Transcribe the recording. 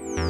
you